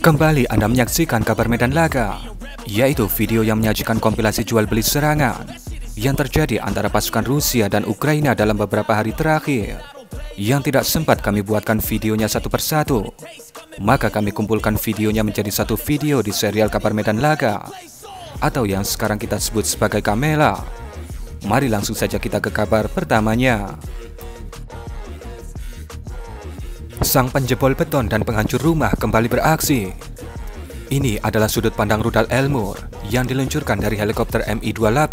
Kembali Anda menyaksikan kabar Medan Laga, yaitu video yang menyajikan kompilasi jual beli serangan yang terjadi antara pasukan Rusia dan Ukraina dalam beberapa hari terakhir. Yang tidak sempat kami buatkan videonya satu persatu, maka kami kumpulkan videonya menjadi satu video di serial kabar Medan Laga, atau yang sekarang kita sebut sebagai Kamela. Mari langsung saja kita ke kabar pertamanya. Sang penjebol beton dan penghancur rumah kembali beraksi. Ini adalah sudut pandang rudal Elmur yang diluncurkan dari helikopter Mi-28,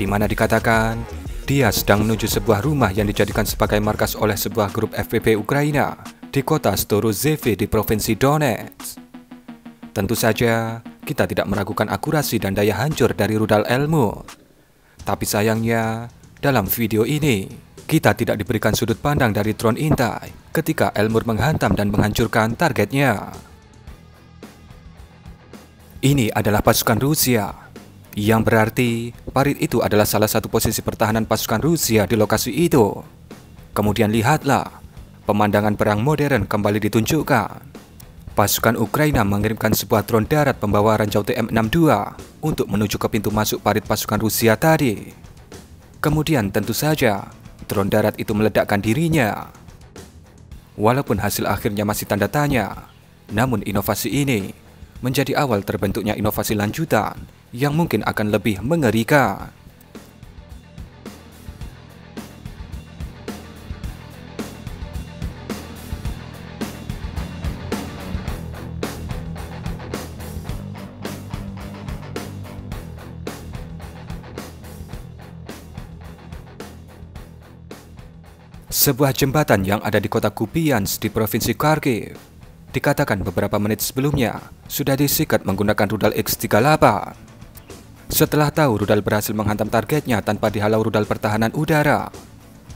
di mana dikatakan dia sedang menuju sebuah rumah yang dijadikan sebagai markas oleh sebuah grup FPP Ukraina di kota Storozheve di provinsi Donetsk. Tentu saja, kita tidak meragukan akurasi dan daya hancur dari rudal Elmur. Tapi sayangnya, dalam video ini, kita tidak diberikan sudut pandang dari drone intai ketika Elmur menghantam dan menghancurkan targetnya. Ini adalah pasukan Rusia, yang berarti parit itu adalah salah satu posisi pertahanan pasukan Rusia di lokasi itu. Kemudian lihatlah, pemandangan perang modern kembali ditunjukkan. Pasukan Ukraina mengirimkan sebuah drone darat pembawa ranjau TM62 untuk menuju ke pintu masuk parit pasukan Rusia tadi. Kemudian tentu saja, drone darat itu meledakkan dirinya. Walaupun hasil akhirnya masih tanda tanya, namun inovasi ini menjadi awal terbentuknya inovasi lanjutan yang mungkin akan lebih mengerikan. Sebuah jembatan yang ada di kota Kupiansk di provinsi Kharkiv dikatakan beberapa menit sebelumnya sudah disikat menggunakan rudal X-38. Setelah tahu rudal berhasil menghantam targetnya tanpa dihalau rudal pertahanan udara,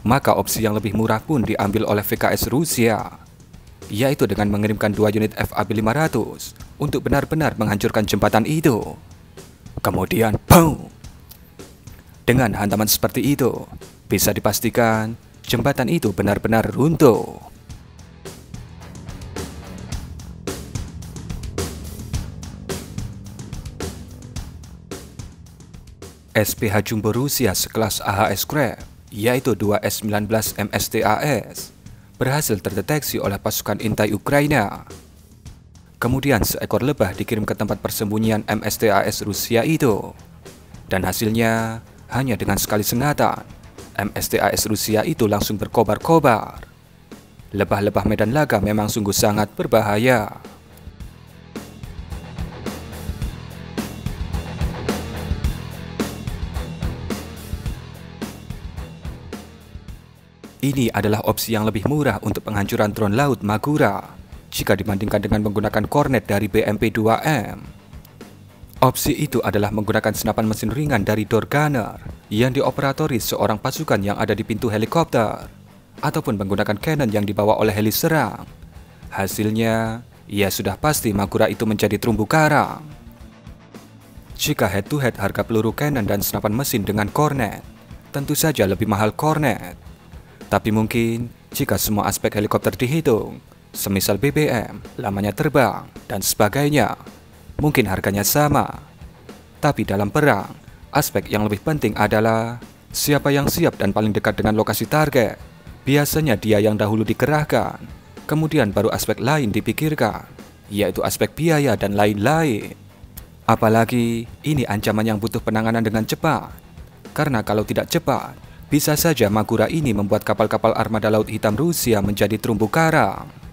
maka opsi yang lebih murah pun diambil oleh VKS Rusia, yaitu dengan mengirimkan dua unit FAB-500 untuk benar-benar menghancurkan jembatan itu. Kemudian, boom! Dengan hantaman seperti itu, bisa dipastikan jembatan itu benar-benar runtuh. SPH Jumbo Rusia sekelas AHS Crab, yaitu 2S-19 MSTAS, berhasil terdeteksi oleh pasukan intai Ukraina. Kemudian seekor lebah dikirim ke tempat persembunyian MSTAS Rusia itu. Dan hasilnya, hanya dengan sekali sengatan, MSTAS Rusia itu langsung berkobar-kobar. Lebah-lebah medan laga memang sungguh sangat berbahaya. Ini adalah opsi yang lebih murah untuk penghancuran drone laut Magura jika dibandingkan dengan menggunakan kornet dari BMP-2M. Opsi itu adalah menggunakan senapan mesin ringan dari door gunner yang dioperatori seorang pasukan yang ada di pintu helikopter ataupun menggunakan cannon yang dibawa oleh heli serang. Hasilnya, ya sudah pasti Magura itu menjadi terumbu karang. Jika head-to-head harga peluru cannon dan senapan mesin dengan kornet, tentu saja lebih mahal kornet. Tapi mungkin jika semua aspek helikopter dihitung, semisal BBM, lamanya terbang, dan sebagainya, mungkin harganya sama. Tapi dalam perang, aspek yang lebih penting adalah siapa yang siap dan paling dekat dengan lokasi target. Biasanya dia yang dahulu dikerahkan, kemudian baru aspek lain dipikirkan, yaitu aspek biaya dan lain-lain. Apalagi ini ancaman yang butuh penanganan dengan cepat, karena kalau tidak cepat, bisa saja Magura ini membuat kapal-kapal armada laut hitam Rusia menjadi terumbu karang.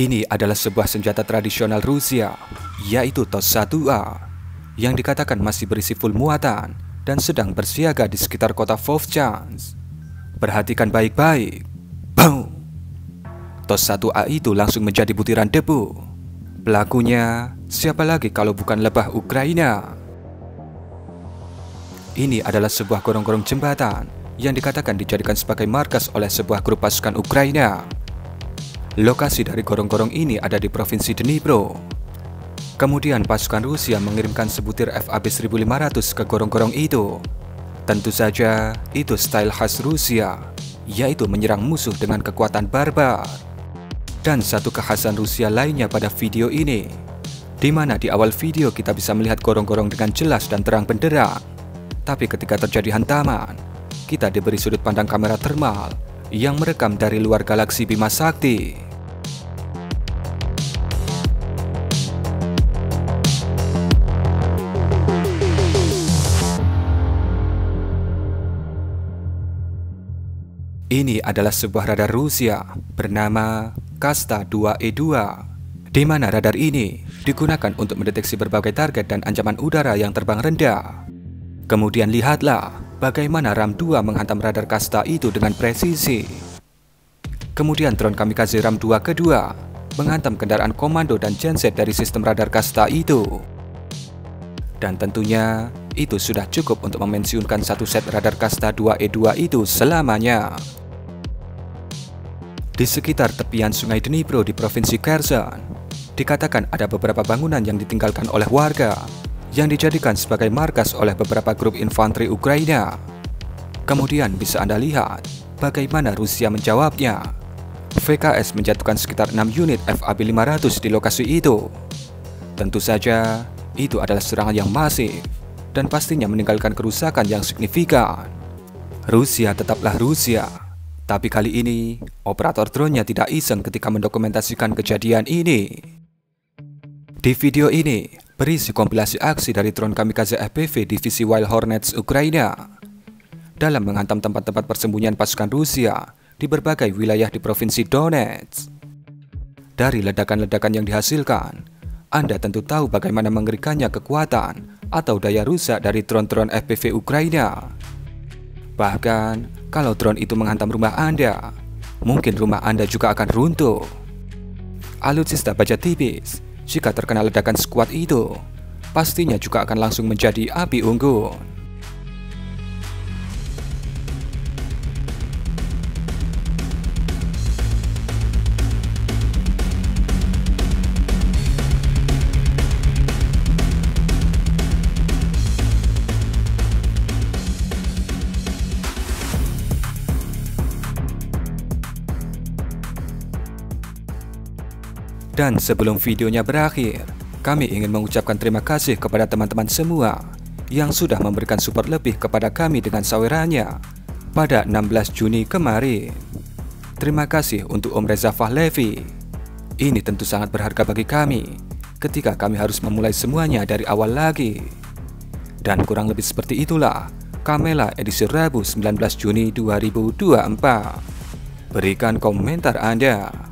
Ini adalah sebuah senjata tradisional Rusia, yaitu TOS 1A, yang dikatakan masih berisi full muatan dan sedang bersiaga di sekitar kota Vovchans. Perhatikan baik-baik. Boom! TOS 1A itu langsung menjadi butiran debu. Pelakunya siapa lagi kalau bukan lebah Ukraina? Ini adalah sebuah gorong-gorong jembatan yang dikatakan dijadikan sebagai markas oleh sebuah grup pasukan Ukraina. Lokasi dari gorong-gorong ini ada di Provinsi Dnipro. Kemudian pasukan Rusia mengirimkan sebutir FAB 1500 ke gorong-gorong itu. Tentu saja itu style khas Rusia, yaitu menyerang musuh dengan kekuatan barbar. Dan satu kekhasan Rusia lainnya pada video ini, di mana di awal video kita bisa melihat gorong-gorong dengan jelas dan terang benderang. Tapi ketika terjadi hantaman, kita diberi sudut pandang kamera termal yang merekam dari luar galaksi Bima Sakti. Ini adalah sebuah radar Rusia bernama Kasta 2E2, di mana radar ini digunakan untuk mendeteksi berbagai target dan ancaman udara yang terbang rendah. Kemudian lihatlah bagaimana RAM-2 menghantam radar kasta itu dengan presisi. Kemudian drone kamikaze RAM-2 kedua menghantam kendaraan komando dan genset dari sistem radar kasta itu. Dan tentunya itu sudah cukup untuk memensiunkan satu set radar kasta 2E2 itu selamanya. Di sekitar tepian sungai Dnipro di provinsi Kherson, dikatakan ada beberapa bangunan yang ditinggalkan oleh warga yang dijadikan sebagai markas oleh beberapa grup infanteri Ukraina. Kemudian bisa Anda lihat bagaimana Rusia menjawabnya. VKS menjatuhkan sekitar 6 unit FAB-500 di lokasi itu. Tentu saja, itu adalah serangan yang masif dan pastinya meninggalkan kerusakan yang signifikan. Rusia tetaplah Rusia, tapi kali ini operator drone-nya tidak iseng ketika mendokumentasikan kejadian ini. Di video ini, berisi kompilasi aksi dari drone kamikaze FPV divisi Wild Hornets Ukraina dalam menghantam tempat-tempat persembunyian pasukan Rusia di berbagai wilayah di Provinsi Donetsk. Dari ledakan-ledakan yang dihasilkan, Anda tentu tahu bagaimana mengerikannya kekuatan atau daya rusak dari drone-drone FPV Ukraina. Bahkan, kalau drone itu menghantam rumah Anda, mungkin rumah Anda juga akan runtuh. Alutsista baja tipis jika terkena ledakan sekuat itu, pastinya juga akan langsung menjadi api unggun. Dan sebelum videonya berakhir, kami ingin mengucapkan terima kasih kepada teman-teman semua yang sudah memberikan support lebih kepada kami dengan sawerannya pada 16 Juni kemarin. Terima kasih untuk Om Reza Fahlevi. Ini tentu sangat berharga bagi kami ketika kami harus memulai semuanya dari awal lagi. Dan kurang lebih seperti itulah Kamela edisi Rabu 19 Juni 2024. Berikan komentar Anda.